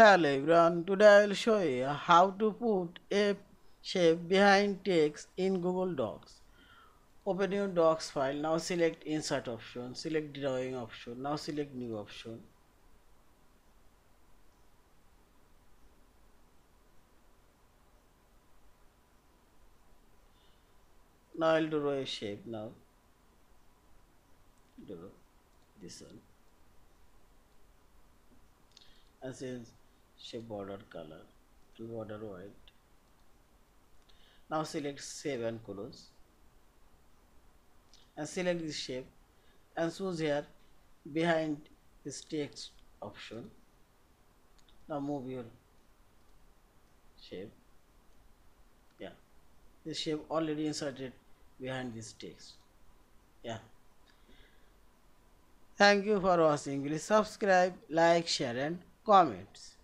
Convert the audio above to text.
Hello everyone, today I will show you how to put a shape behind text in Google Docs. Open your Docs file, now select insert option, select drawing option, now select new option. Now I'll draw a shape now. Draw this one. And since shape border color to border white. Now select save and close. And select this shape and choose here behind this text option. Now move your shape. Yeah, this shape already inserted behind this text yeah thank you for watching please subscribe like share and comments